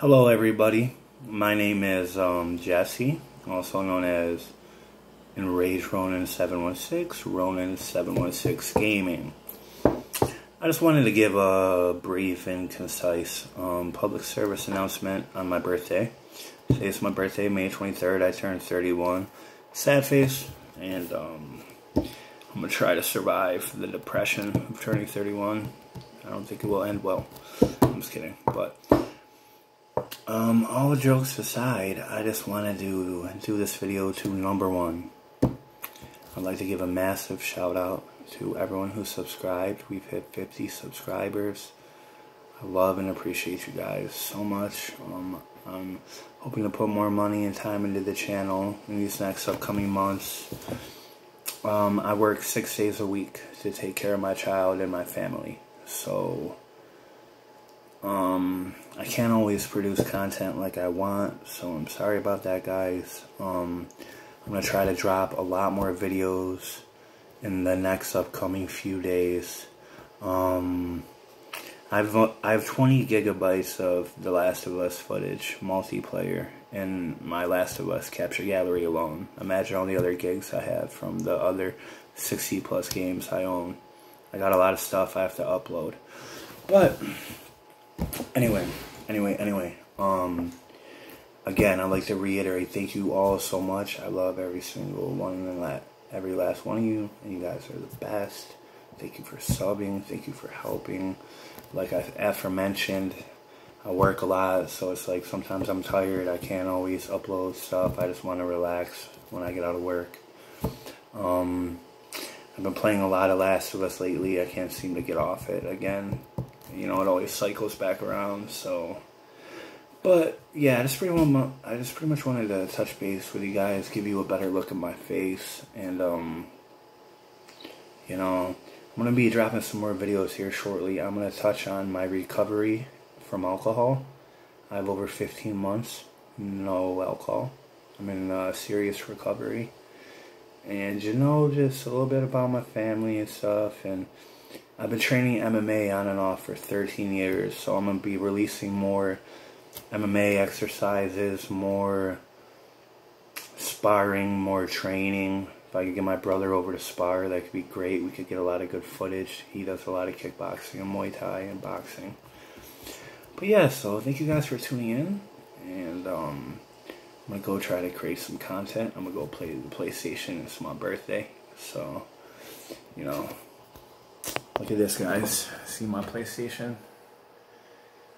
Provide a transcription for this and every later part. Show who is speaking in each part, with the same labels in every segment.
Speaker 1: Hello, everybody. My name is um, Jesse, also known as Enraged Ronin 716, Ronin 716 Gaming. I just wanted to give a brief and concise um, public service announcement on my birthday. Today's my birthday, May 23rd. I turned 31. Sad face, and um, I'm gonna try to survive the depression of turning 31. I don't think it will end well. I'm just kidding, but um, all jokes aside, I just wanted to do this video to number one. I'd like to give a massive shout out to everyone who subscribed. We've hit 50 subscribers. I love and appreciate you guys so much. Um, I'm hoping to put more money and time into the channel in these next upcoming months. Um, I work six days a week to take care of my child and my family. So, um, I can't always produce content like I want, so I'm sorry about that, guys. Um, I'm gonna try to drop a lot more videos in the next upcoming few days. Um, I've I have 20 gigabytes of The Last of Us footage, multiplayer, in my Last of Us capture gallery alone. Imagine all the other gigs I have from the other 60 plus games I own. I got a lot of stuff I have to upload. But anyway, anyway, anyway, um, again, I'd like to reiterate, thank you all so much. I love every single one and la- every last one of you, and you guys are the best. Thank you for subbing. Thank you for helping. Like I aforementioned, I work a lot, so it's like sometimes I'm tired. I can't always upload stuff. I just want to relax when I get out of work. Um, I've been playing a lot of Last of Us lately. I can't seem to get off it again you know, it always cycles back around. So, but yeah, I just pretty much, I just pretty much wanted to touch base with you guys, give you a better look at my face, and um, you know, I'm gonna be dropping some more videos here shortly. I'm gonna touch on my recovery from alcohol. I have over 15 months, no alcohol. I'm in serious recovery. And you know, just a little bit about my family and stuff, and I've been training MMA on and off for 13 years, so I'm going to be releasing more MMA exercises, more sparring, more training. If I could get my brother over to spar, that could be great. We could get a lot of good footage. He does a lot of kickboxing and Muay Thai and boxing. But yeah, so thank you guys for tuning in. And um, I'm going to go try to create some content. I'm going to go play the PlayStation. It's my birthday. So, you know, Look at this, guys. See my PlayStation?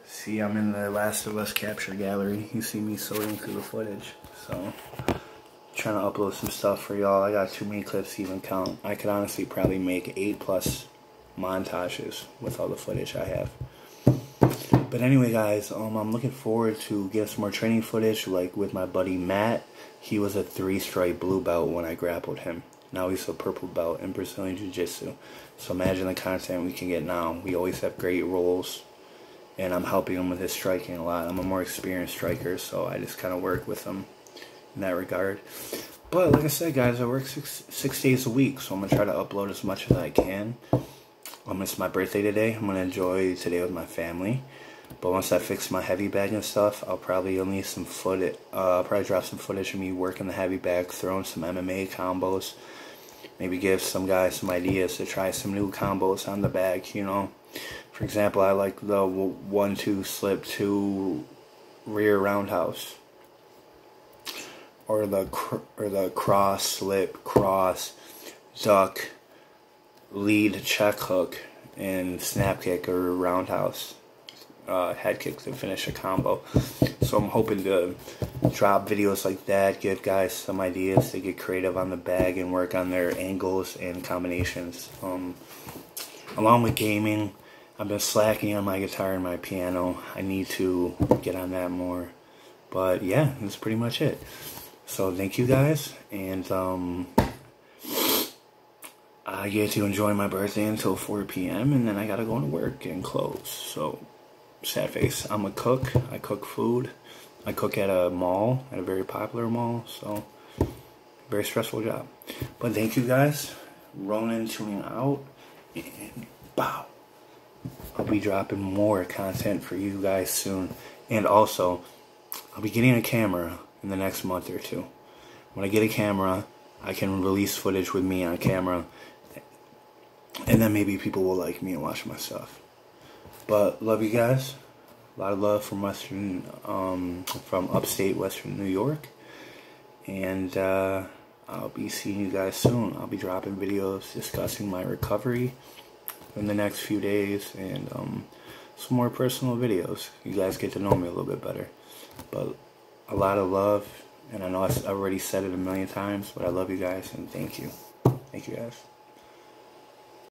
Speaker 1: See, I'm in the Last of Us capture gallery. You see me sorting through the footage. So, trying to upload some stuff for y'all. I got too many clips to even count. I could honestly probably make eight plus montages with all the footage I have. But anyway, guys, um, I'm looking forward to get some more training footage, like with my buddy Matt. He was a three-stripe blue belt when I grappled him. Now he's a purple belt in Brazilian Jiu-Jitsu. So imagine the content we can get now. We always have great rolls, and I'm helping him with his striking a lot. I'm a more experienced striker, so I just kind of work with him in that regard. But like I said, guys, I work six six days a week, so I'm gonna try to upload as much as I can. Um, it's my birthday today. I'm gonna enjoy today with my family. But once I fix my heavy bag and stuff, I'll probably only some footage. Uh, I'll probably drop some footage of me working the heavy bag, throwing some MMA combos, maybe give some guys some ideas to try some new combos on the bag, you know. For example, I like the one two slip two rear roundhouse or the or the cross slip cross duck lead check hook and snap kick or roundhouse uh, head kick to finish a combo. So I'm hoping to drop videos like that, give guys some ideas to get creative on the bag and work on their angles and combinations. Um, along with gaming, I've been slacking on my guitar and my piano. I need to get on that more. But yeah, that's pretty much it. So thank you guys, and um, I get to enjoy my birthday until 4 p.m. and then I gotta go to work and close. So sad face. I'm a cook. I cook food. I cook at a mall, at a very popular mall. So, very stressful job. But thank you guys. Ronin tuning out. And bow. I'll be dropping more content for you guys soon. And also, I'll be getting a camera in the next month or two. When I get a camera, I can release footage with me on camera. And then maybe people will like me and watch my stuff. But love you guys. A lot of love from Western, um, from upstate Western New York. And uh, I'll be seeing you guys soon. I'll be dropping videos discussing my recovery in the next few days and um, some more personal videos. You guys get to know me a little bit better. But a lot of love, and I know I've already said it a million times, but I love you guys and thank you. Thank you guys.